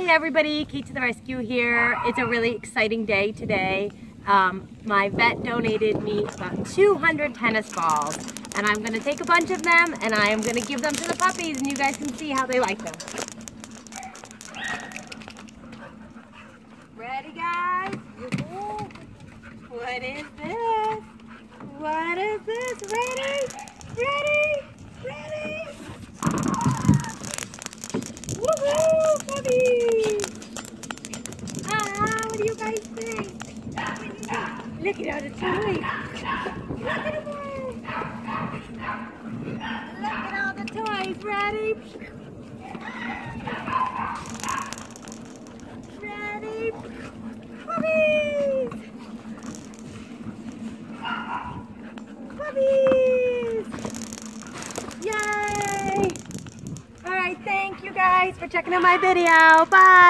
Hey everybody, Kate to the rescue here. It's a really exciting day today. Um, my vet donated me about 200 tennis balls and I'm going to take a bunch of them and I am going to give them to the puppies and you guys can see how they like them. Ready guys? What is this? What is this? Ready? Ready? Ready? Woohoo! Puppies! Do you guys think? Look at all the toys. Look at them all. Look at all the toys. Ready? Ready? Puppies! Puppies! Yay! All right, thank you guys for checking out my video. Bye!